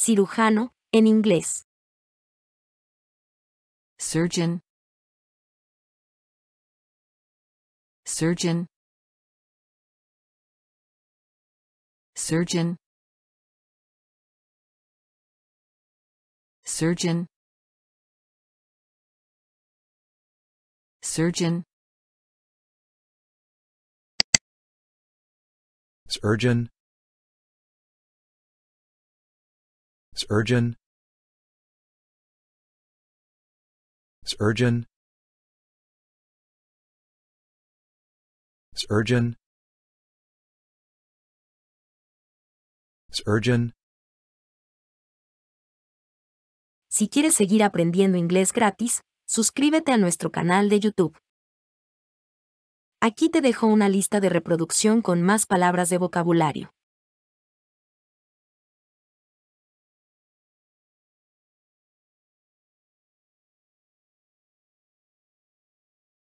cirujano, en inglés. surgeon, surgeon, surgeon, surgeon, surgeon, surgeon, surgeon, surgeon, surgeon, surgeon. Si quieres seguir aprendiendo inglés gratis, suscríbete a nuestro canal de YouTube. Aquí te dejo una lista de reproducción con más palabras de vocabulario.